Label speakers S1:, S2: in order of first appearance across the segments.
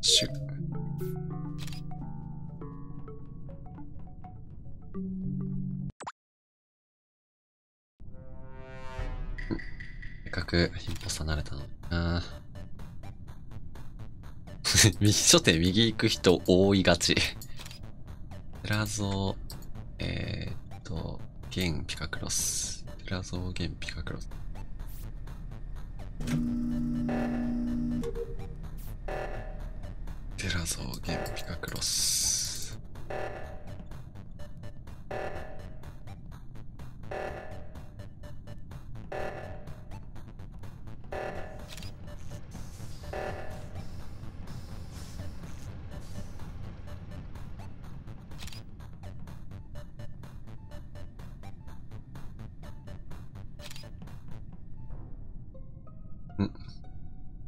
S1: シュせっかく貧乏さ慣れたのにな 右初手右行く人多いがち。テラゾー、えー、っと、ゲンピカクロス。テラゾーゲンピカクロス。ピカクロス。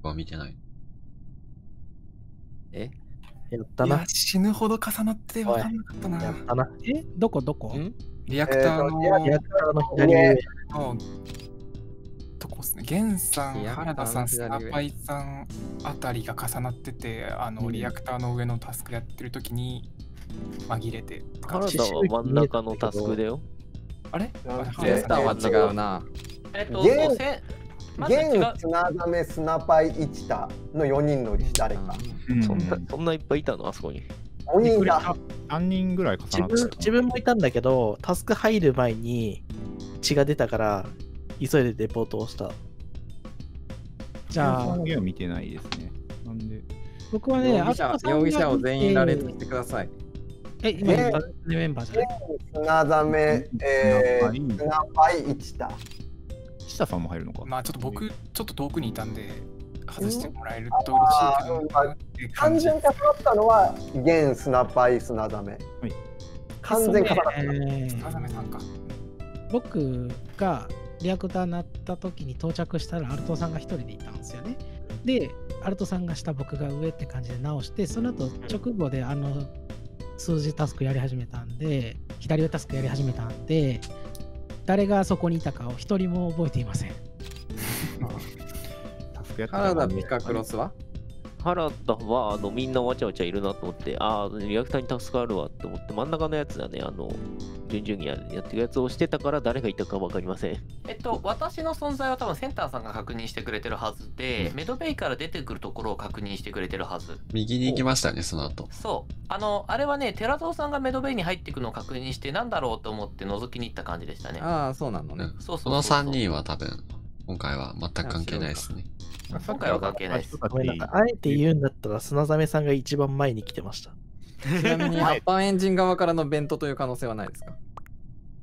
S1: は見てない。
S2: え？
S3: やったな。
S4: 死ぬほど重なって分かんなかったな。
S3: やったな。
S5: え？どこ？どこ？
S2: ん？
S4: リアクターの、
S3: リアクターの左上。
S4: のとこですね。ゲンさん、原田さん、スナパイさんあたりが重なってて、あの、
S3: うん
S4: リアクターの上のタスクやってる時に紛れて。
S2: 原田は 真ん中のタスクだよ。
S4: あれ？あれ
S6: センターは
S4: 原
S6: 違うな。
S7: えっと、
S8: 現砂ザメスナパイ一田の4人のうち誰か。
S2: そんな、そんないっぱいいたのあそこに。
S8: 5人いた。
S9: 3人ぐらい重
S3: 自
S9: なって
S3: 自分もいたんだけど、タスク入る前に血が出たから、急いでレポートをした。
S5: じゃあ
S9: その、ゲーム見てないですね。なんで、
S5: 僕はね、
S6: 容疑者容疑者を全員羅列
S5: え
S6: してください。
S5: え、今メンバーじゃない？
S8: 砂ザメ、えー、スナパイ一田。
S9: 下さんも入るのか。
S4: まあちょっと僕、ちょっと遠くにいたんで、外してもらえると嬉しいけどなっていう感じ
S8: 完全重なったのは現スナパイ砂ザメ。完全重なった。
S5: えー
S4: スナザメさんか。
S5: 僕がリアクターになった時に到着したらアルトさんが一人でいたんですよね。で、アルトさんが下、僕が上って感じで直して、その後直後であの数字タスクやり始めたんで、左上タスクやり始めたんで、誰がそこにいたかを一人も覚えていません。
S6: 原田ピカクロスは？
S2: 原田はあのみんなわちゃわちゃいるなと思って、ああ、リアクターにタスクあるわって思って、真ん中のやつだね、あの、順々にややってるやつをしてたから誰がいたか分かりません。
S7: えっと、私の存在は多分センターさんが確認してくれてるはずで、メドベイから出てくるところを確認してくれてるはず。
S1: 右に行きましたね、その後。
S7: そう。あの、あれはね、寺蔵さんがメドベイに入っていくのを確認して、なんだろうと思って覗きに行った感じでしたね。
S6: ああ、そうなのね。
S1: うん。
S7: そうそう
S1: この
S7: そう
S1: 3人は多分、今回は全く関係ないですね。
S7: 今回は関係ないです。
S3: ごめんなさい。あえて言うんだったら、砂ザメさんが一番前に来てました。
S6: ちなみに、アッパーエンジン側からのベントという可能性はないですか？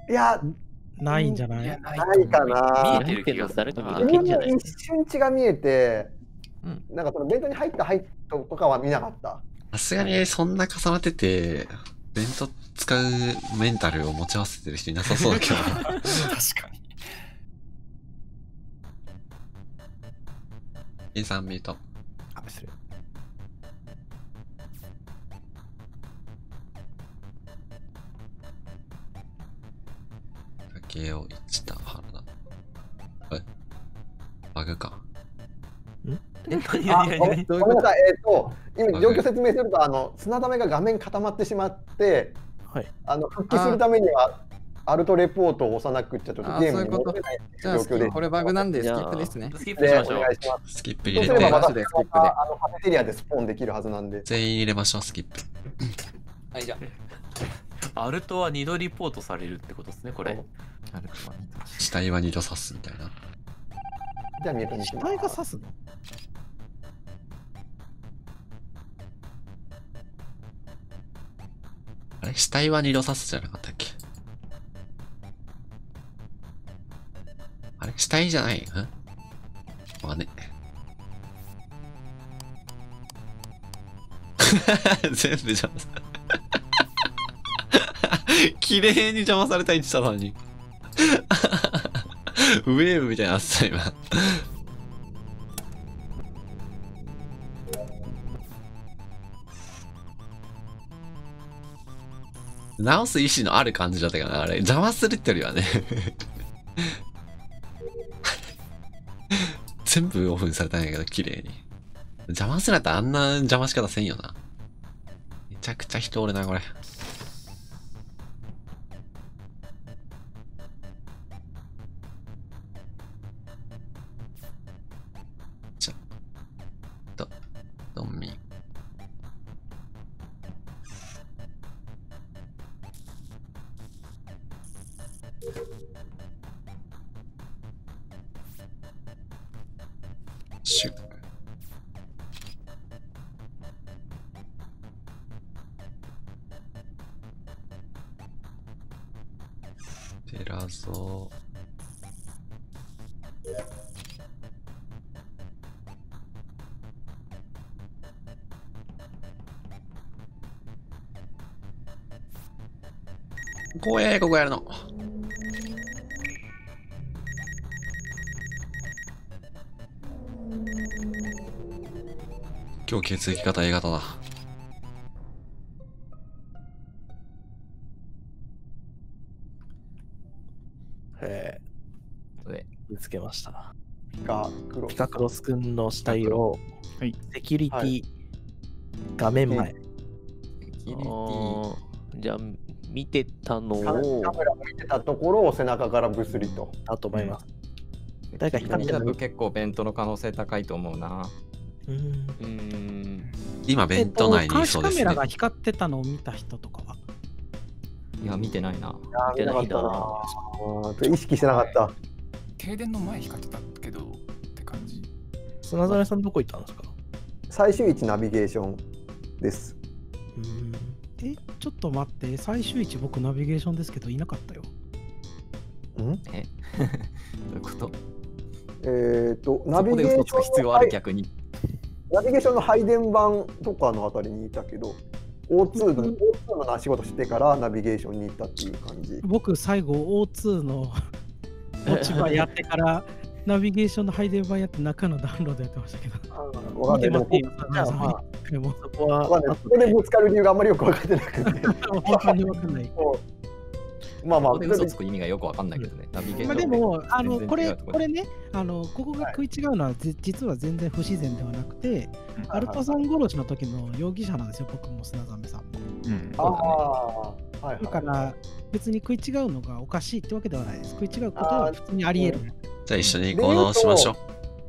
S8: いや、
S5: ないんじゃない？
S4: ない
S8: ないかな
S7: 見えてる気がする
S2: 誰か見
S7: な
S2: る
S8: 自分も一瞬血が見えて、
S6: うん
S8: なんかそのベントに入った入ったとかは見なかった。
S1: さすがにそんな重なってて、ベント使うメンタルを持ち合わせてる人いなさそうだけどな。
S4: 確かに。
S1: インさんミュート。
S9: あ、失礼。
S1: 竹を一田原田。え？バグか。
S7: え、何
S8: あ、
S7: 何？
S8: ごめんなさい。えっ、と、今状況説明すると、あの砂溜めが画面固まってしまって、
S3: はい。
S8: あの復帰するためにはアルトレポートを押さなくっちゃちょっと
S6: あ
S8: ゲームに戻れない状況で
S6: これバグなんでスキップですね。
S7: スキップしましょう
S8: でお願。いします。
S1: スキップ入れて、
S8: すればまた
S6: スキップで
S8: あのカフェテリアでスポーンできるはずなんで。
S1: 全員入れましょう、スキップ。
S6: はい、じゃ
S7: アルトは2度リポートされるってことですね、これ。
S6: あ。あるとはね
S1: 死体は二度刺すみたいな。
S8: じゃあ見えてみ
S5: 死体が刺すの？
S1: あれ？死体は二度刺すじゃなかった死体じゃない？んわかんね。全部邪魔さ 綺麗に邪魔された位置したのに。ウェーブみたいになってた今。直す意思のある感じだったかなあれ。邪魔するってよりはね全部オフにされたんやけど、綺麗に。邪魔すらってあんな邪魔し方せんよな。めちゃくちゃ人おるな、これ。怖え、ここやるの。今日血液型 A 型だ。
S3: え。
S6: で
S3: 見つけました。
S8: ピカクロス。
S3: ピカクロス君の死体を、
S9: はい。
S3: セキュリティ、
S8: はい。
S3: 画面前、
S6: セキュリテ
S2: あ
S6: ィ
S2: ー。じゃあ、見てたの
S8: カ
S2: を
S8: カ、メラ見てたところを背中からブスリと。
S3: だと思います。誰か
S6: セキュリティ
S3: 光ってる
S6: 結構ベントの可能性高いと思うな。
S3: うん
S2: うーん、
S1: 今、ベント内にそうですね
S5: カメラ。が光ってたのを見た人とかは？い
S6: や、見てないな。
S8: 見なかったなあー意識してなかった。
S4: 停電の前光ってたけどって感じ？
S3: 砂染さんどこ行ったんですか？
S8: 最終位置ナビゲーションです。
S3: うん
S5: え、ちょっと待って、最終位置僕ナビゲーションですけどいなかったよ。
S8: ん？
S6: どういうこと？
S8: えっ、と、ナ
S6: そこで
S8: ビゲーション
S6: 嘘つく必要ある
S8: の
S6: 逆に。
S8: ナビゲーションの配電盤とかのあたりにいたけど、O2 の O2 の仕事してからナビゲーションに行ったっていう感じ。
S5: 僕、最後 O2 の 持ち場やってから、ナビゲーションの配電盤やって中のダウンロードやってましたけど。
S8: わかんない。でも
S5: 見てます
S8: じゃあまあ、
S5: 一回も
S3: そこは、
S8: わかんない。そこでぶつかる理由があんまりよく分かってなくて。
S5: 本当にわかんない。
S8: まあまあ、
S6: ここで嘘つく意味がよくわかんないけどね。ナビゲーション
S5: まあ、でも、あのこれ
S6: こ
S5: これねあの、ここが食い違うのは、じ実は全然不自然ではなくて、アルトさん殺しの時の容疑者なんですよ、僕も砂めさんも。
S9: うん。
S8: ああ、はいはい。
S5: だから、別に食い違うのがおかしいってわけではないです。食い違うことは普通にあり得る。
S1: じゃあ一緒に行動しましょう。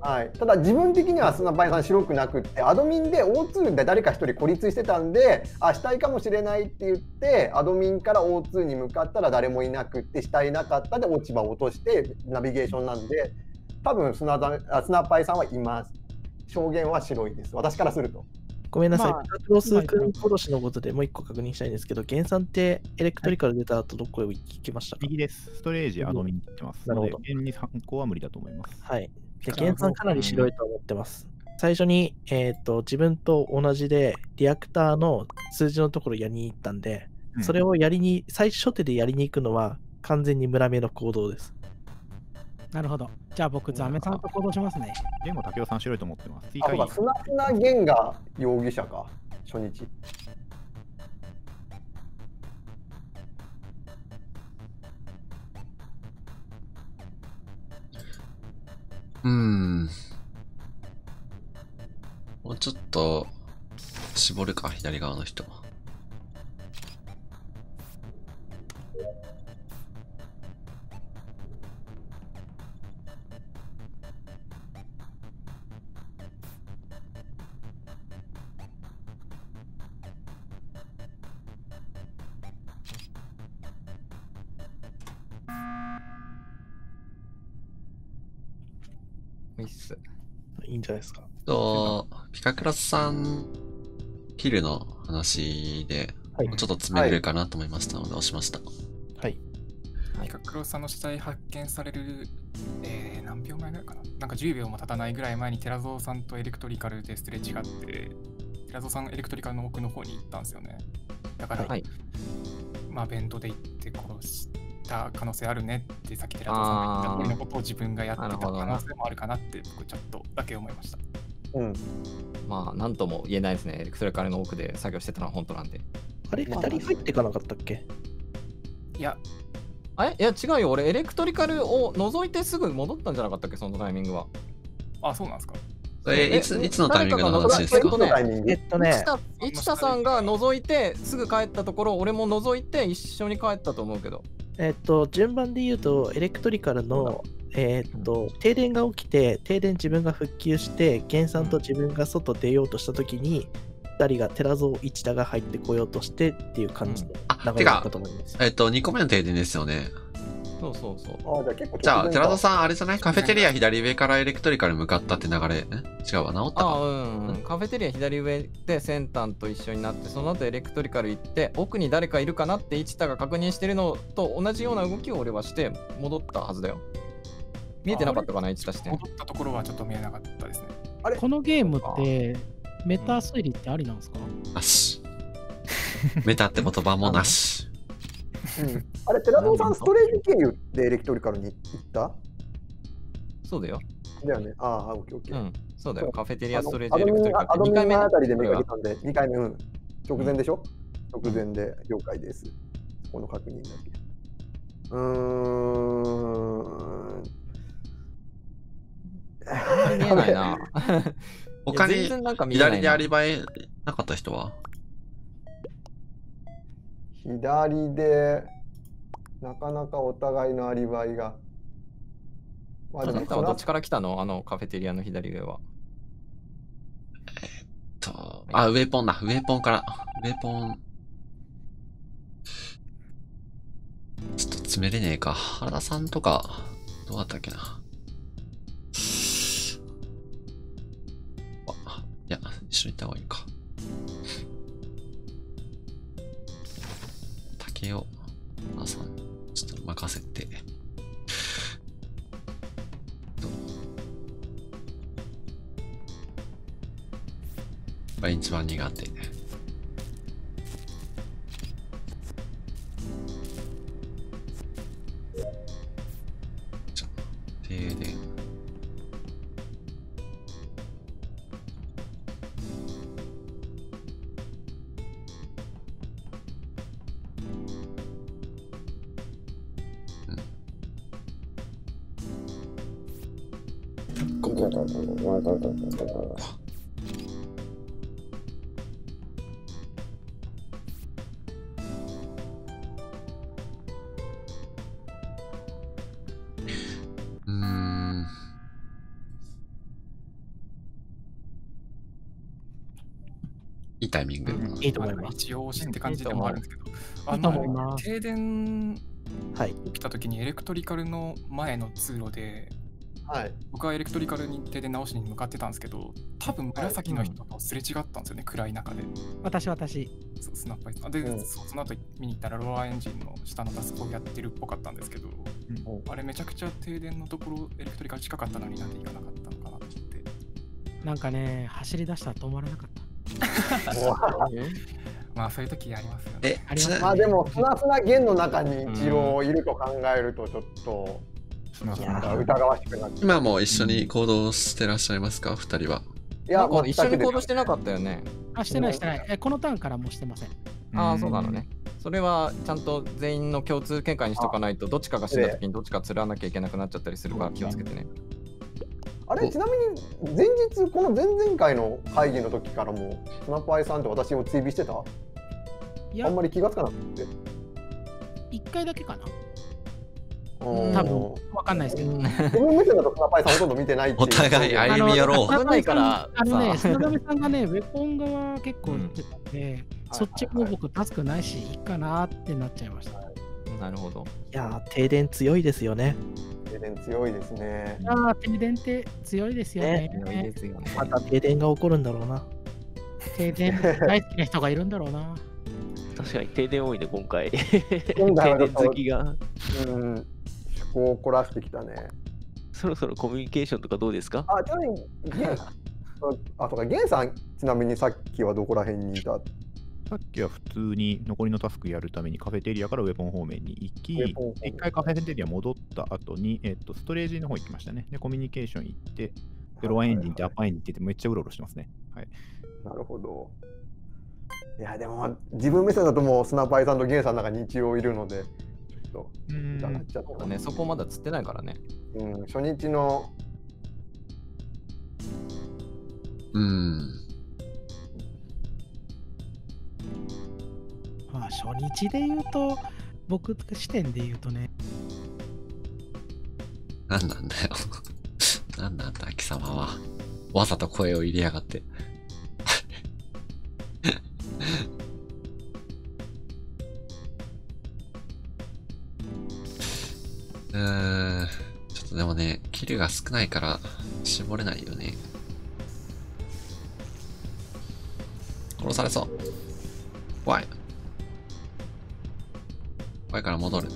S8: はい、ただ自分的には砂場さん白くなくってアドミンで O2 で誰か一人孤立してたんであ死体かもしれないって言ってアドミンから O2 に向かったら誰もいなくって死体いなかったで落ち葉を落としてナビゲーションなんで多分砂ざあ砂パイさんはいます証言は白いです私からすると
S3: ごめんなさい、
S5: まあ
S3: ピカクロス君殺しのことでもう一個確認したいんですけど、原産ってエレクトリカル出た後どこへ行きましたか？
S9: 右です。ストレージ、アドミンに行ってます。
S3: なるほど
S9: ので現に参考は無理だと思います。
S3: はい。で、原産かなり白いと思ってます。最初に、えっ、と、自分と同じで、リアクターの数字のところやりに行ったんで、それをやりに、最初手でやりに行くのは完全に村目の行動です。
S5: なるほど。じゃあ僕、ザメさんと行動しますね。
S9: でも、竹雄さん白いと思ってます。追
S8: あ
S9: 加
S8: そうか砂砂源が容疑者か初日
S1: うん。もうちょっと、絞るか、左側の人。
S6: いいっす。
S3: いいんじゃないですか。
S1: と、ピカクラスさん、ヒルの話で、
S3: はい
S1: もうちょっと詰めれるかなと思いましたので、押しました。
S3: はい。
S4: ピカクロさんの死体発見される、えー、何秒前ぐらいかな？なんか10秒も経たないぐらい前に寺蔵さんとエレクトリカルですれ違って、寺蔵さんエレクトリカルの奥の方に行ったんですよね。だから、
S6: はい。
S4: まあ、ベントで行って殺した可能性あるねってさっき寺蔵さんが言った通りのことを自分がやってた可能性もあるかなって僕ちょっとだけ思いました。
S8: うん
S6: まあ、なんとも言えないですね。それからの奥で作業してたのは本当なんで。
S3: あれ、二人入ってかなかったっけ？
S4: いや、
S6: あれ？いや、違うよ。俺、エレクトリカルを除いてすぐ戻ったんじゃなかったっけ、そのタイミングは。
S4: あ、そうなんですか。
S1: え、いつ、いつのタイミングの話ですか？
S3: えっとね
S6: 市、田市田さんが覗いてすぐ帰ったところ俺も覗いて一緒に帰ったと思うけど
S3: えっと、順番で言うと、エレクトリカルの、えっと、停電が起きて、停電自分が復旧して、源さんと自分が外出ようとしたときに、二人が寺蔵一田が入ってこようとしてっていう感じの
S1: あ、
S3: 流れだったと思います。
S1: えっと、2個目の停電ですよね。
S6: そうそうそう。
S8: あじゃあ結構
S1: じゃあ、寺田
S8: ん。
S1: さん、あれじゃない？カフェテリア左上からエレクトリカル向かったって流れ、ん違うわ、治ったか。
S6: あうん、うん、カフェテリア左上でセンタンと一緒になってその後エレクトリカル行って奥に誰かいるかなって一田が確認してるのと同じような動きを俺はして戻ったはずだよ。見えてなかったかな一田して。
S4: 戻ったところはちょっと見えなかったですね。
S5: このゲームって、メタ推理ってありなんですか？
S1: なし。メタって言葉もなし。
S8: うん。あれ、寺蔵さん、ストレージ経由でエレクトリカルに行った？
S6: そうだよ。
S8: だよね。ああ、オッケーオッケー。
S6: うん。そうだよ。カフェテリアストレージエレクトリカル。
S8: アドミン
S6: 2回目ね
S8: あたりで目
S6: これは
S8: が出たん。で、2回目、うん。直前でしょ、直前で了解です。この確認だけ。うーん。
S6: 見えないな。
S1: 他に左でアリバイなかった人は？
S8: 左で、なかなかお互いのアリバイが。ま
S6: あたはどっちから来たの？あのカフェテリアの左上は。
S1: と、あ、ウェポンだ。ウェポンから。ウェポン。ちょっと詰めれねえか。原田さんとか、どうだったっけな？あ、いや、一緒に行った方がいいか。竹雄、原田さん、ちょっと任せて。とこれ一番苦手。いいタイミング。
S3: いいと思います。
S4: 一応推しって感じでもあるんですけど、あの停電
S3: はい。
S4: 起きた時にエレクトリカルの前の通路で、
S8: はい。
S4: 僕はエレクトリカルに停電直しに向かってたんですけど、多分紫の人とすれ違ったんですよね、暗い中で。
S5: 私、私。
S4: そうスナッパーで、
S8: うん
S4: そうその後見に行ったらロアエンジンの下のタスクをやってるっぽかったんですけど、あれめちゃくちゃ停電のところエレクトリカル近かったのになんで行かなかったのかなって思って。
S5: なんかね、走り出したら止まらなかった。
S4: まあそういう時ありますよね。
S1: え、
S5: あります
S8: まあでも、砂砂弦の中に一郎いると考えると、ちょっと、
S4: まあ
S3: いや
S8: なんか疑わしくなって。
S1: 今も一緒に行動してらっしゃいますか？二人は。
S8: い
S6: なんか一緒に行動してなかったよね。
S5: あ、してない、してない。え、このターンからもうしてません。
S6: ああ、そうなのね。それはちゃんと全員の共通見解にしとかないと、どっちかが死んだ時にどっちか釣らなきゃいけなくなっちゃったりするから気をつけてね。
S8: あれ、ちなみに、前日、この前々回の会議の時からも、スナッパーイさんと私を追尾してた？
S5: いや
S8: あん、まり気がつかなくて。
S5: 一回だけかな。
S8: うん
S5: 多分わかんないですけど。
S8: 自分目線だとスナッパーイさんほとんど見てないっていう。
S1: お互い歩み寄ろう
S6: 危ないから
S5: あのね、
S6: さ
S5: 砂亀さんがね、ウェポン側結構言ってたんで、そっちも僕、タスクないし、いいかなってなっちゃいました。
S6: なるほど。
S3: いやー、停電強いですよね。
S8: 停電強いですね。
S5: ああ、停電って強いですよね。
S6: 強いですよね。
S3: また停電が起こるんだろうな。
S5: 停電大好きな人がいるんだろうな。
S2: 確かに停電多いね、今回。停電好きが。
S8: うん、趣向を凝らしてきたね。
S2: そろそろコミュニケーションとかどうですか？
S8: あ、ちなみに、ゲン、あ、そうか、ゲンさん、ちなみにさっきはどこら辺にいた？
S9: さっきは普通に残りのタスクやるためにカフェテリアからウェポン方面に行き一回カフェテリア戻った後に、えっと、ストレージの方行きましたね。で、コミュニケーション行って、でロアエンジンってアッパーエンジンって言ってめっちゃうろうろしてますね。はい。
S8: なるほど。いや、でも、自分目線だともう、スナパイさんとゲンさんの中に一応いるので、と、
S9: うん
S8: 疑っちゃったな。
S6: ね、そこまだ釣ってないからね。
S8: うん、初日の
S1: うん。
S5: まあ、初日で言うと、僕視点で言うとね、
S1: なんなんだよ。なんなんだ、貴様は。わざと声を入れやがって。キルが少ないから、絞れないよね。殺されそう。怖い。怖いから戻る。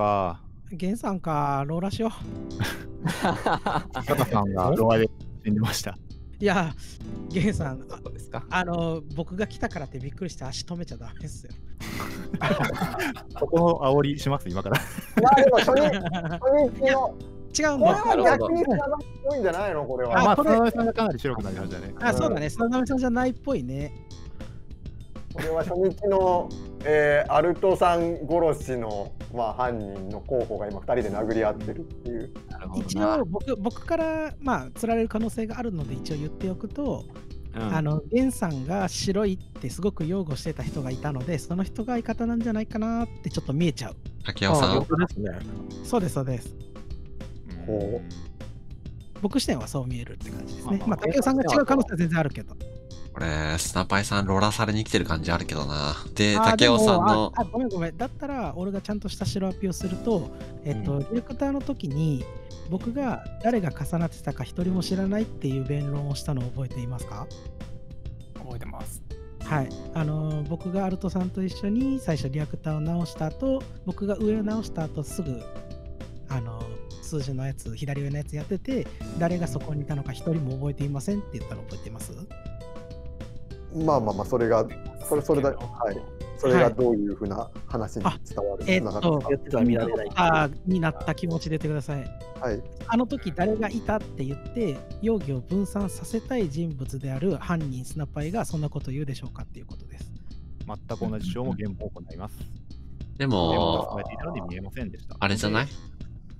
S9: か。
S5: ゲンさんか、ローラしよう。
S9: カタさんがロアで死んでました。
S5: いや、ゲンさん、あ
S6: そうですか。
S5: あの、僕が来たからってびっくりして足止めちゃダメですよ。
S9: ここの煽りします、今から。
S8: まあでも初日、初日の、
S5: 違うん
S8: これ
S5: だ。
S8: は逆につながっぽいんじゃないのこれは。
S9: まあ、
S5: これ
S9: 田辺さんがかなり白くなりましたね。
S5: あ、そうだね。砂鍋さんじゃないっぽいね。
S8: これは初日の、えーアルトさん殺しの、まあ、犯人の候補が今2人で殴り合ってるっていう。
S5: 一
S6: な
S5: 応僕、僕から、まあ、釣られる可能性があるので、一応言っておくと、
S6: うん
S5: あの、ゲンさんが白いってすごく擁護してた人がいたので、その人が相方なんじゃないかなってちょっと見えちゃう。
S3: あ
S1: 竹雄さん？
S3: ですね。
S5: そうです、そうです。
S9: うん
S8: ほ
S5: 僕視点はそう見えるって感じですね。まあ、
S6: まあまあ
S5: 竹雄さんが違う可能性は全然あるけど。
S1: これ、スナパイさんローラされに来てる感じあるけどな。で、竹雄さんの
S5: ああごめんごめん。だったら、俺がちゃんとした白アピをすると、えっと、ディレクターの時に、僕が誰が重なってたか一人も知らないっていう弁論をしたのを覚えていますか？
S4: 覚えてます。
S5: はい。あのー僕がアルトさんと一緒に最初リアクターを直した後、僕が上を直した後すぐ、あのー数字のやつ、左上のやつやってて、誰がそこにいたのか一人も覚えていませんって言ったの覚えています？
S8: うまあまあまあ、それが、それそれだ、はい。それがどういうふうな話に伝わる
S5: えっと
S8: つながるんですか
S3: やってたら見られない。
S5: あーになった気持ちでてください。
S8: はい。
S5: あの時誰がいたって言って、容疑を分散させたい人物である犯人スナパイがそんなことを言うでしょうかっていうことです。
S9: 全く同じ証も現も行います。
S1: で
S9: でも、で見えませんでした。
S1: あれじゃない？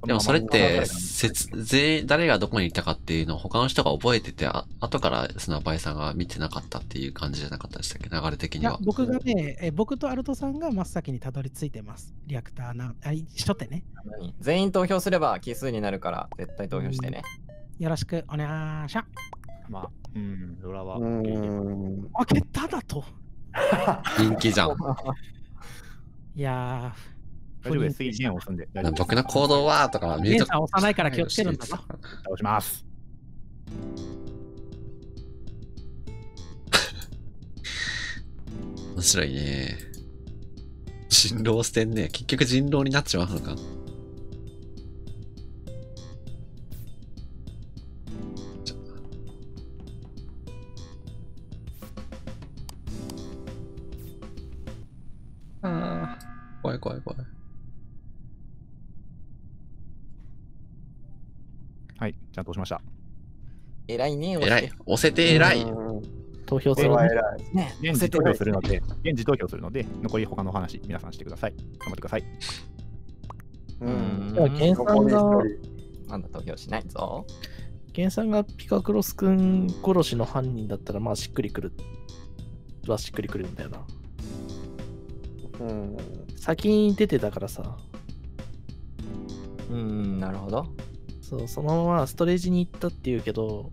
S1: でもそれって、
S9: 流
S1: 説全員誰がどこにいたかっていうのを他の人が覚えてて、あ後からスナパイさんが見てなかったっていう感じじゃなかったでしたっけ？流れ的
S5: いや
S1: には。
S5: 僕がね、え僕とアルトさんが真っ先にたどり着いてます。リアクターな、あ初手ね。
S6: 何全員投票すれば奇数になるから絶対投票してね。
S5: よろしくお願いしま
S9: まあ、うん、ロラは
S8: うー
S9: 受け
S5: ただと。
S1: 人気じゃん。
S5: いや
S9: 大丈夫です。押すんで。大丈夫です
S1: 僕の行動はとか
S5: ー、
S1: 見ると
S5: ゲンさん幼いから気をつけるんだぞ。
S9: 倒します。
S1: 面白いね。人狼してんね。結局人狼になっちまうのか。ち
S9: ゃんと押しました。
S6: 偉いね、押
S1: 偉い。押せて偉い。
S8: うん
S3: 投票する
S8: それは偉い。
S6: ね
S9: 現時投票するので、現時投票するので、残り他のお話、皆さんしてください。頑張ってください。
S8: うん。
S3: でも、ゲンさんが、
S6: まだ投票しないぞ。
S3: ゲンさんがピカクロス君殺しの犯人だったら、まあしっくりくる。はしっくりくるんだよな。
S8: うん。
S3: 先に出てたからさ。
S6: うーん、なるほど。
S3: そう、そのままストレージに行ったっていうけど、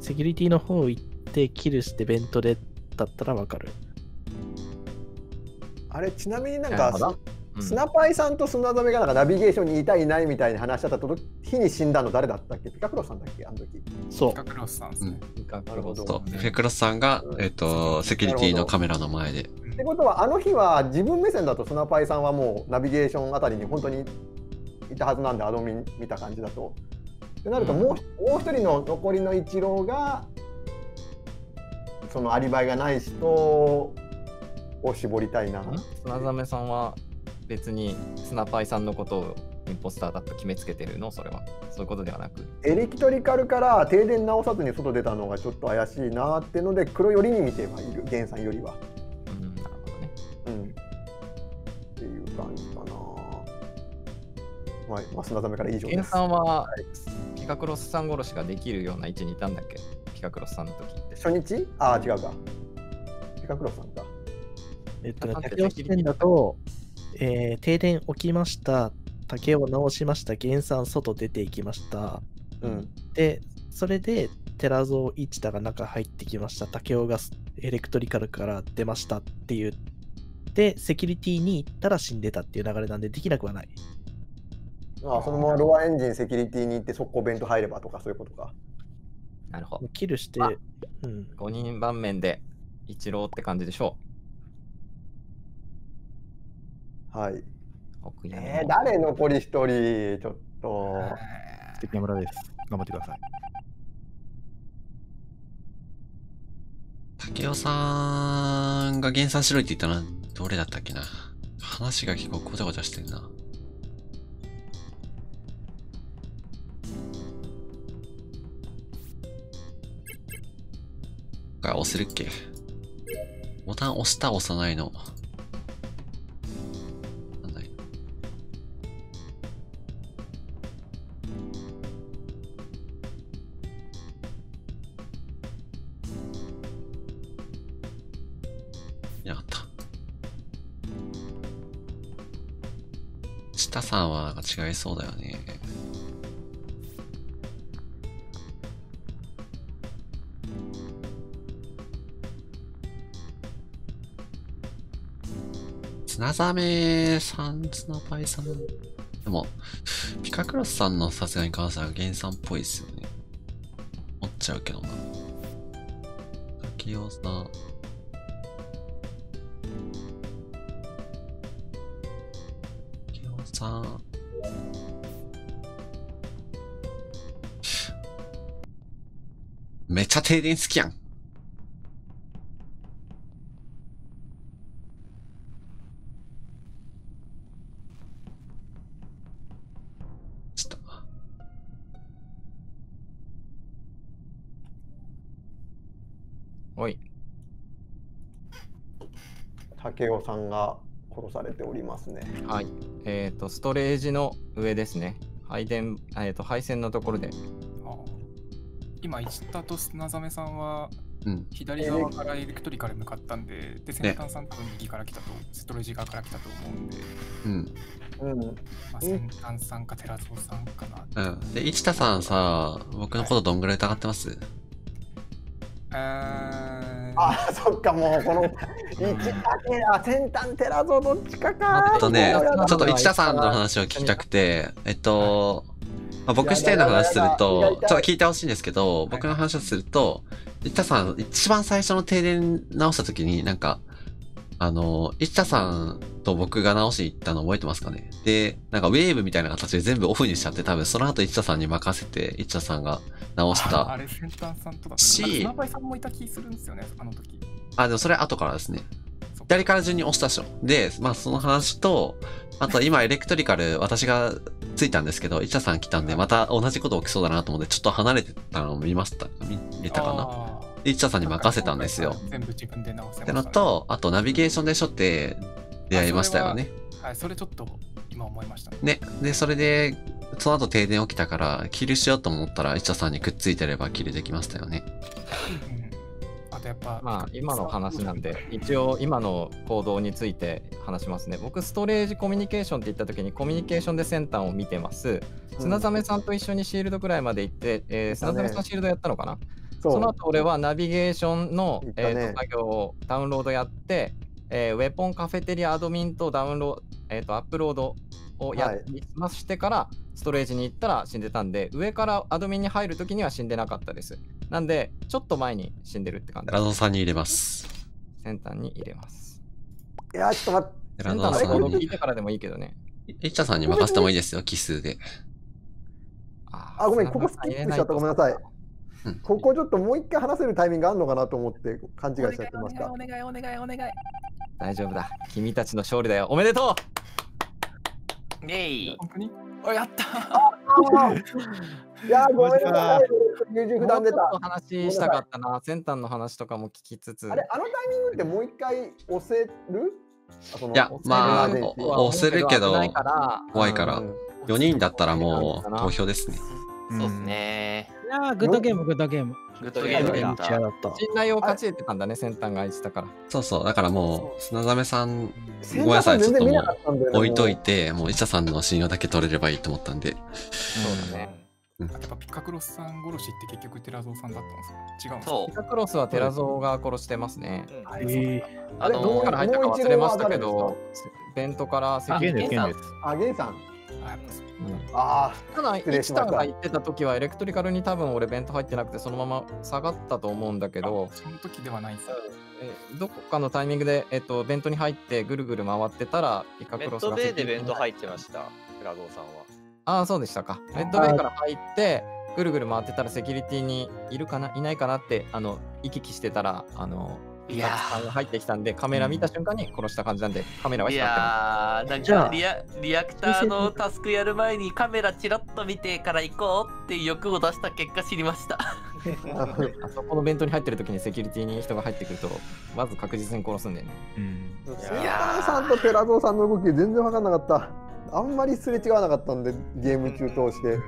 S3: セキュリティの方行って、キルしてベントレだったらわかる。
S8: あれ、ちなみになんかスナパイさんと砂ザメがなんかナビゲーションにいたいないみたいに話し合った日に死んだの誰だったっけピカクロスさんだっけ？あの時。
S3: そう
S4: ピ。カクロスさんですね。
S8: なるほど
S1: そう、フェクロスさんが、えっ、と、セキュリティのカメラの前で。
S8: ってことは、あの日は自分目線だとスナパイさんはもうナビゲーションあたりに本当にいたはずなんで、アドミン見た感じだと。ってなると、もう,、もう一人の残りの一郎が、そのアリバイがない人を絞りたいな。
S6: 砂ザメさんは別にスナパイさんのことをインポスターだと決めつけてるの？それは。そういうことではなく。
S8: エレキトリカルから停電直さずに外出たのがちょっと怪しいなっていうので黒寄りに見てはいる源さんよりは。
S6: うん、なるほどね。
S8: うん。っていう感じかな。はい、まあ、砂ざめから以上で
S6: 源
S8: す。
S6: さんは
S8: はい
S6: ピカクロスさん殺しができるような位置にいたんだっけ？ピカクロスさんの時って。
S8: 初日？ああ、違うか。ピカクロさんか。
S3: えっと竹尾視点だと、えー停電起きました。竹を直しました。原産外出ていきました。
S8: うん。
S3: で、それで、寺蔵一太が中入ってきました。竹雄がエレクトリカルから出ましたっていう。で、セキュリティに行ったら死んでたっていう流れなんで、できなくはない。
S8: ああ、そのままロアエンジンセキュリティに行って速攻弁当入ればとかそういうことか。
S6: なるほど。
S3: キルして、
S6: あ
S3: うん。
S6: 5人盤面で一郎って感じでしょ
S8: はい。
S6: う。奥山
S8: えー、誰残り一人？ちょっと。
S9: 素敵な村です。頑張ってください。
S1: 竹雄さんが減産しろって言ったのはどれだったっけな？話が結構ごちゃごちゃしてるな。これ押せるっけ？ボタン押した押さないの。なかった。下さんはなんか違いそうだよね。砂ザメさん、砂パイさん。でも、ピカクロスさんのさすがに関しては原産っぽいですよね。思っちゃうけどな。竹雄さん。竹雄さん。めっちゃ停電好きやん。
S8: 竹雄さんが殺されておりますね。
S6: はい。えっ、と、ストレージの上ですね。配電、えっ、と、配線のところで。
S4: あ今、市田と砂ザメさんは
S1: うん。
S4: 左側からエレクトリカル向かったんで、で、先端さん多分右から来たと、ストレージ側から来たと思うんで、
S1: うん。
S8: うん。
S4: まあ、先端さんか寺蔵さんかな。
S1: うん。で、市田さんさ、僕のことどんぐらい疑ってます？
S4: えー、
S8: あ、そっか、もうこの先端テラゾどっちか。か。
S1: えっとねちょっと市田さんの話を聞きたくて、えっと、まあ、僕視点の話するとちょっと聞いてほしいんですけど、僕の話をすると、市田さん、一番最初の停電直した時に、なんか、あの、市田さんと僕が直しに行ったの覚えてますかね？で、なんかウェーブみたいな形で全部オフにしちゃって、多分その後市田さんに任せて、市田さんが直し
S4: ああ
S1: た。
S4: れ、先端さんとだった
S1: し
S4: なんか砂場さんもいた気するんですよね、あの時。
S1: あ、でもそれ後からですね。左から順に押したでしょ。で、まあその話と、あと今エレクトリカル私がついたんですけど、イチャさん来たんで、また同じこと起きそうだなと思って、ちょっと離れてたのを見ました。見れたかな
S4: あー
S1: でイチャさんに任せたんですよ。
S4: 全部自分で直せ
S1: って。のと、あとナビゲーションでしょって出会いましたよね。
S4: はい、それちょっと今思いましたね。
S1: ね。で、それで、その後停電起きたから、キルしようと思ったら、イチャさんにくっついてればキルできましたよね。
S4: あとやっぱ、
S6: まあ、今の話なんで、一応今の行動について話しますね。僕、ストレージコミュニケーションって言った時に、コミュニケーションで先端を見てます。砂ザメさんと一緒にシールドくらいまで行って、えー砂ザメさんシールドやったのかな？
S8: そ
S6: の後俺はナビゲーションの、
S8: ね
S6: えーと作業をダウンロードやって、えーウェポンカフェテリアアドミンとダウンロード、えーとアップロードをや
S8: はい
S6: りましてから、ストレージに行ったら死んでたんで、上からアドミンに入るときには死んでなかったです。なんで、ちょっと前に死んでるって感じ
S1: ラゾさんに入れます。
S6: 先端に入れます。
S8: いや、ちょっと待って。
S1: ラ
S6: 先端
S1: ゾさんに
S6: 聞い。てからでもいいけどね。
S1: イチャさんに任せてもいいですよ、奇数で。
S6: あ
S8: あごめんここスキップしちゃったごめんなさいここちょっともう一回話せるタイミングあるのかなと思って勘違いしちゃってました
S4: お。願いお願いお願いお願い。
S6: 大丈夫だ。君たちの勝利だよ。おめでと
S7: イェイ
S4: 本当に？あ、やった
S8: いやー、ごめんなさい。優柔不断出
S6: もうちょっと
S8: た。
S6: 話したかったな。先端の話とかも聞きつつ。
S8: あれ、あのタイミングってもう一回押せる？
S1: いや、まあ
S8: 押せる
S1: けど
S6: 危ないから
S1: 怖いから
S8: うん
S1: 4人だったらもう投票ですね。
S7: そうですね。
S5: いやーグッドゲーム、グッドゲーム。
S7: グッドゲームだった。
S3: だった。
S6: 信頼を勝ち得てたんだね、先端が言ってたから。
S1: そうそう、だからもう、砂ザメさん、
S8: 先
S1: ごめんなさい、ちょっともう置いとい
S8: も
S1: て、もう、イチャさんの信用だけ取れればいいと思ったんで。
S6: そうだね。
S4: やっぱピカクロスさん殺しって結局寺蔵さんだったんですか？違うんですか？
S7: そ
S6: ピカクロスはテラゾーが殺してますね。
S3: えー
S7: う。あ
S8: どう
S6: どこから入ったか忘れましたけ
S8: は
S6: ど、ベントから関
S9: ゲンです、
S7: ゲンさん。
S8: あ、ゲンさん。
S4: あ、
S6: ただ、一タが言ってた時はエレクトリカルに多分俺ベント入ってなくてそのまま下がったと思うんだけど、
S4: その時ではないんですよ。
S6: えどこかのタイミングで、えっと、ベントに入ってぐるぐる回ってたらピカクロスが
S10: トベーでベン入ってました、プラゾーさんは。
S6: ああ、そうでしたか。レッドベイから入って、ぐるぐる回ってたらセキュリティにいるかないないかなって、あの、行き来してたら、あの、
S7: いや
S6: さんが入ってきたんで、カメラ見た瞬間に殺した感じなんで、カメラはい光ってま
S7: やー、なん
S3: じゃあ
S7: かリアリアクターのタスクやる前にカメラチラッと見てから行こうっていう欲を出した結果知りました。
S6: す。あそこのベントに入ってる時にセキュリティに人が入ってくると、まず確実に殺すんだよね。
S9: うん。
S8: あ。センターさんとテラゾーさんの動き全然分かんなかった。あんまりすれ違わなかったんで、ゲーム中通して。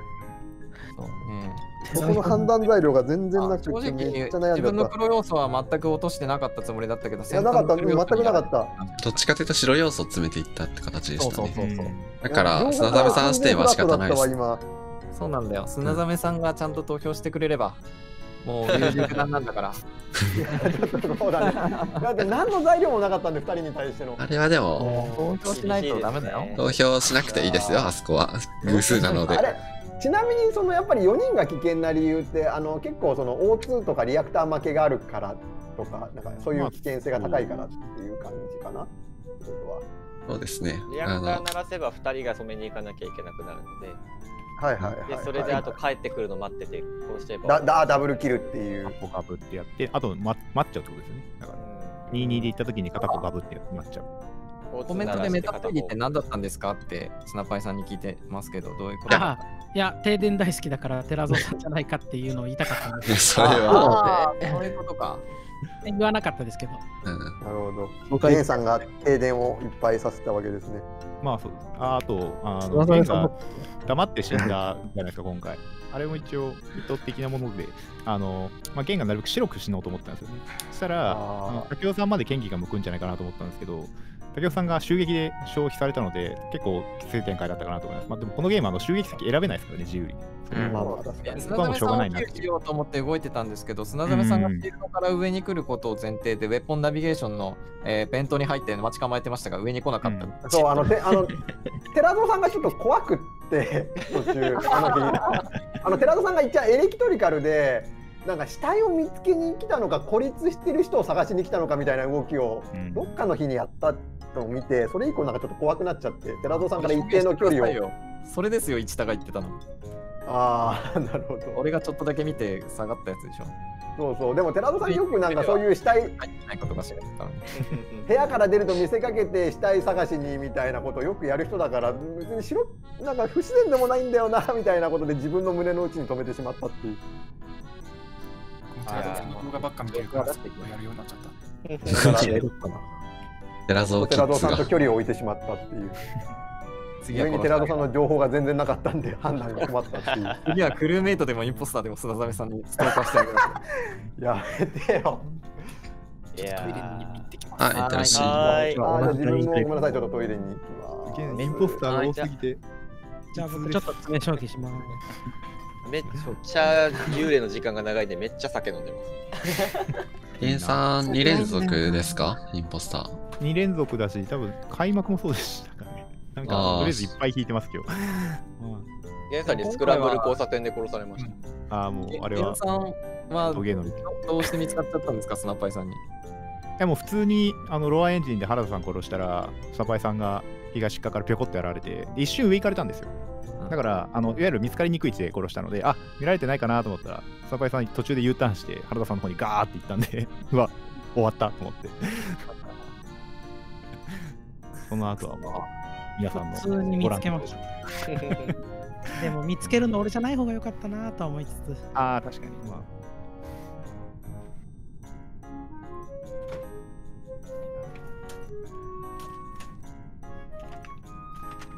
S6: そうね。
S8: そこの判断材料が全然なく
S6: 正
S8: て、め
S6: 直、
S8: っちゃ悩
S6: 自分。の黒要素は全く落としてなかったつもりだったけど、
S8: いや、なかった、全くなかった。
S1: どっちかというと白要素を詰めていったって形で
S6: そう
S1: したね。
S6: そうそうそう。
S1: だから、砂ザメさん視点は仕方ないです。
S8: 今。
S6: そうなんだよ。砂ザメさんがちゃんと投票してくれれば、もう優柔不断なんだから。
S8: そうだね。だって何の材料もなかったんで、二人に対しての。
S1: あれはでも、
S6: 投票しないとダメだよ。
S1: 投票しなくていいですよ、あそこは。偶数なので
S8: あ。れ？ちなみにそのやっぱり4人が危険な理由ってあの結構その O2 とかリアクター負けがあるからとかなんかそういう危険性が高いからっていう感じかな。ってことは
S1: そうですね。
S10: リアクター鳴らせば2人が染めに行かなきゃいけなくなるので、
S8: はいはいはい、
S10: でそれであと帰ってくるの待ってて、殺しちゃえば。
S8: だだダブルキルっていう
S9: ガブってやって、あと、ま、待っちゃうってことですよね。だから、
S10: うん
S9: 22で行った時に片っぽガブって待っちゃう。
S6: コメントでメタペギって何だったんですかってスナパイさんに聞いてますけど、どういうこと
S5: あいや、停電大好きだから、テラゾーさんじゃないかっていうのを言いたかったんです
S1: それは、
S6: そういうことか。
S5: 言わなかったですけど。
S1: うん
S8: なるほど。ゲンさんが停電をいっぱいさせたわけですね。
S9: まあ、そうああと、あの、が黙って死んだじゃないですか、今回。あれも一応、意図的なもので、あの、まあ、ゲンがなるべく白く死のうと思ったんですよね。そしたら、
S8: あ
S9: の竹雄さんまで剣技が向くんじゃないかなと思ったんですけど、竹雄さんが襲撃で消費されたので、結構きつい展開だったかなと思います。まあ、でもこのゲームはあの襲撃先選べないですからね、自由に。
S1: うん
S8: まあまあ確かに。
S6: 砂ザメさんをキルしようと思って動いてたんですけど、砂ザメさんがフィールドから上に来ることを前提で、ウェポンナビゲーションの、えー、ベントに入って待ち構えてましたが、上に来なかった。
S9: うん
S8: そうあのてあの寺戸さんがちょっと怖くって途中 あの日あの寺戸さんが一応エレキトリカルでなんか死体を見つけに来たのか孤立してる人を探しに来たのかみたいな動きを
S9: うん
S8: どっかの日にやったのを見てそれ以降なんかちょっと怖くなっちゃって寺戸さんから一定の距離を
S6: それですよ、一田が言ってたの。
S8: ああ なるほど
S6: 俺がちょっとだけ見て下がったやつでしょ。
S8: そうそうでも寺戸さんよくなんかそういう死体
S6: ないことが知ら。
S8: 部屋から出ると見せかけて死体探しにみたいなことをよくやる人だから別に白なんか不自然でもないんだよなみたいなことで自分の胸の内に止めてしまったっていう。
S4: この寺田さんの動画ばっか見てるから、やるようになっちゃった。
S8: 寺戸
S1: ッズが
S8: さんと距離を置いてしまったっていう。
S6: 次は
S8: 上に寺戸さんの情報が全然なかったんで判断が困ったっていう。
S6: 次はクルーメイトでもインポスターでも砂ザメさんにストーカーしてあげる。
S8: やめてよ。
S10: いや
S4: トイレに行ってきます。
S1: あ、いってらっしゃい。
S10: はーい。
S8: 自分もごめんなさいちょっとトイレに行きます。
S9: インポスターが多すぎて。
S5: じゃあ僕ちょっと詰め将棋します。
S10: めっちゃ幽霊の時間が長いんでめっちゃ酒飲んでます。
S1: ゲンさん2連続ですか？インポスター。
S9: 2連続だし、多分開幕もそうでしたからね。なんか、とりあえずいっぱい引いてます、今日。
S10: ゲンさんにスクランブル交差点で殺されました。
S9: ああ、もう、あれは、
S6: ゲンさんはどうして見つかっちゃったんですか、スナッパイさんに？
S9: や、もう普通に、あの、ロアエンジンで原田さん殺したら、サパイさんが東側からぴょこってやられて、で一瞬上行かれたんですよ。だから、あのいわゆる見つかりにくい位置で殺したので、あ見られてないかなと思ったら、サパイさん途中で U ターンして、原田さんの方にガーって行ったんで、うわ、終わったと思って。その後はもう、皆さんの
S5: 普通に見つけま
S9: ご
S5: し
S9: 覧
S5: た。でも見つけるの俺じゃない方が良かったなとは思いつつ。
S9: ああ、確かに。ま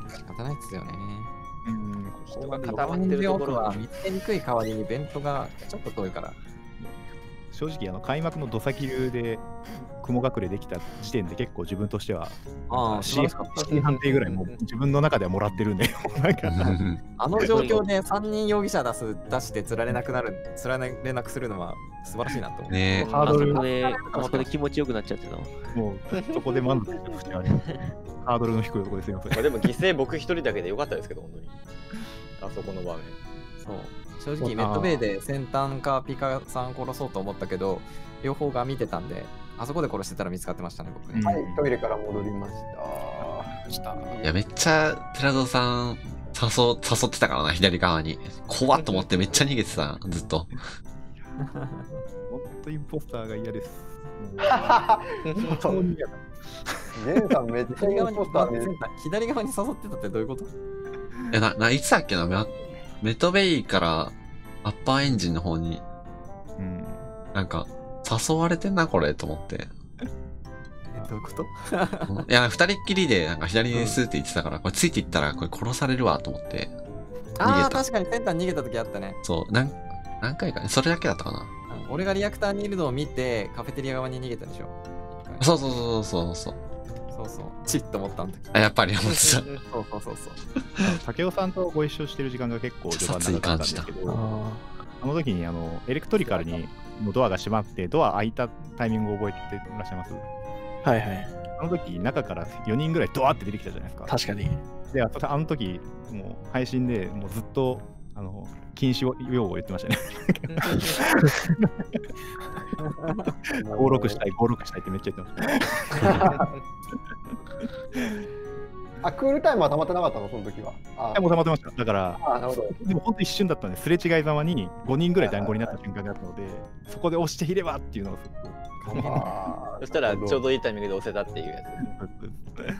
S9: あ、
S6: 仕方ないっすよね。
S9: うん、
S10: 人が固まってるところは
S6: は見つけにくい代わりにベントがちょっと遠いから。
S9: 正直、あの開幕の土佐流で雲隠れできた時点で結構自分としては、
S6: あ
S9: C。判定ぐらいもう自分の中ではもらってるんで、なんか、
S6: あの状況で3人容疑者出す出して釣られなくなる、釣られなくするのは素晴らしいなと思う。
S1: ね
S9: ハードル
S2: こで、あそこで気持ちよくなっちゃってたの。
S9: もうそこで満足して口ありますハードルの低いところですいません
S10: まあでも犠牲僕一人だけでよかったですけど、本当に。あそこの場面。
S6: そう正直、メットベイで先端かピカさん殺そうと思ったけど、両方が見てたんで、あそこで殺してたら見つかってましたね、僕ね。
S8: はい、トイレから戻りました。
S1: いや、めっちゃ、寺蔵さん、誘、誘ってたからな、左側に。怖っと思ってめっちゃ逃げてた、ずっと。
S9: 本当インポスターが嫌です。
S8: そ ンさんめっちゃイン
S6: 左側に
S8: ポスターで。
S6: 左側に誘ってたってどういうこと？
S1: え、な、な、いつだっけな、メメトベイからアッパーエンジンの方に、
S9: うん。
S1: なんか、誘われてんな、これ、と思って。
S6: えどういうこと？
S1: うんいや、二人っきりで、なんか左にスーって言ってたから、これついていったら、これ殺されるわ、と思って。逃
S6: ああ。確かにセンター逃げた時あったね。
S1: そう、なん、何回かね、それだけだったかな。
S6: うん俺がリアクターにいるのを見て、カフェテリア側に逃げたでしょ。
S1: そうそうそうそうそう。
S6: そうそう。チッと思ったんだけ
S1: あ、やっぱり、思ってた。
S6: そうそうそうそう。
S9: 竹雄さんとご一緒してる時間が結構序盤長かったんですけど、
S3: あ
S9: あの時にあのエレクトリカルにのドアが閉まって、ドア開いたタイミングを覚えてらっしゃいます？
S3: ーはいはい。
S9: あの時中から4人ぐらいドワーって出てきたじゃないですか。
S3: 確かに。
S9: で、ああの時、もう配信でもうずっとあの禁止用語を言ってましたね。56したい、56したいってめっちゃ言ってました。
S8: あ、クールタイムは溜まってなかったの、その時は？あ
S9: でも溜まってました。だから、
S8: あ、なるほど。
S9: でも本当一瞬だったんですれ違いざまに5人ぐらい団子になった瞬間があったので、そこで押していればっていうのを
S10: そしたらちょうどいいタイミングで押せたっていうやつ。
S9: そうです